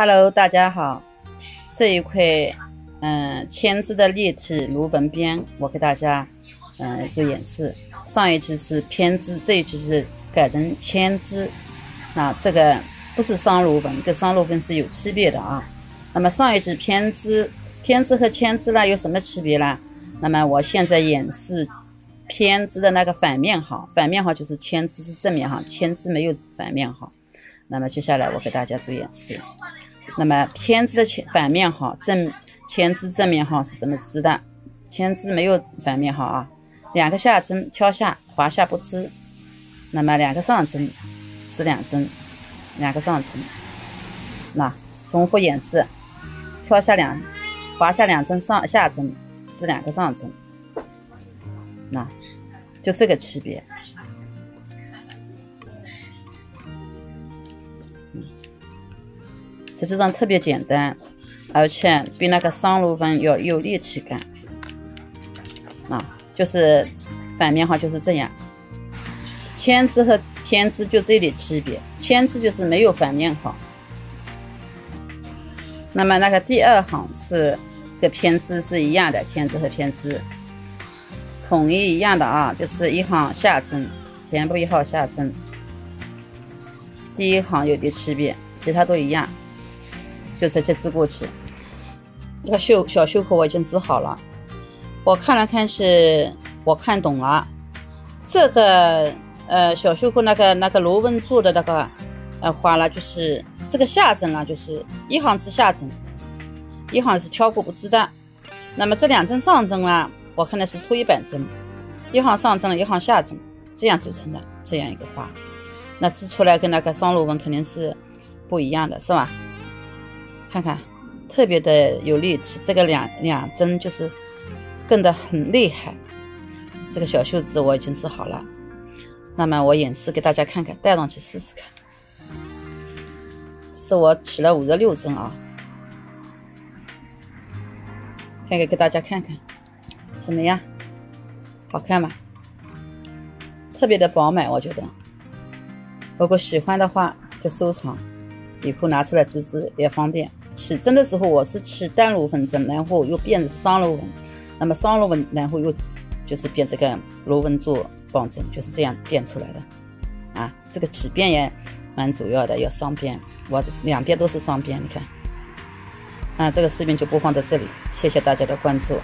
Hello，大家好，这一块嗯千字的立体螺纹边，我给大家嗯做演示。上一期是偏字，这一期是改成千字。那这个不是双螺纹，跟双螺纹是有区别的啊。那么上一期偏字，偏字和千字呢有什么区别呢？那么我现在演示偏字的那个反面哈，反面哈就是千字是正面哈，千字没有反面哈。那么接下来我给大家做演示。那么偏字的前反面号正千字正面号是怎么织的？千字没有反面号啊，两个下针挑下划下不织，那么两个上针织两针，两个上针，那重复演示，挑下两划下两针上下针织两个上针，那就这个区别。实际上特别简单，而且比那个双螺纹要有立体感啊！就是反面哈就是这样，千字和偏字就这里区别，千字就是没有反面哈。那么那个第二行是跟偏字是一样的，千字和偏字统一一样的啊，就是一行下针，全部一号下针，第一行有点区别，其他都一样。就直接织过去，这个袖小袖口我已经织好了。我看了看，是我看懂了。这个呃小袖口那个那个螺纹做的那个呃花呢，就是这个下针呢，就是一行织下针，一行是挑过不织的。那么这两针上针呢，我看的是粗一板针，一行上针，一行下针，这样组成的这样一个花，那织出来跟那个双螺纹肯定是不一样的，是吧？看看，特别的有力气，这个两两针就是更的很厉害。这个小袖子我已经织好了，那么我演示给大家看看，戴上去试试看。这是我起了五十六针啊，看看给大家看看，怎么样？好看吗？特别的饱满，我觉得。如果喜欢的话，就收藏，以后拿出来织织也方便。起针的时候，我是起单螺纹针，然后又变双螺纹，那么双螺纹，然后又就是变这个螺纹做棒针，就是这样变出来的。啊，这个起边也蛮主要的，要双边，我两边都是双边，你看。啊，这个视频就播放到这里，谢谢大家的关注。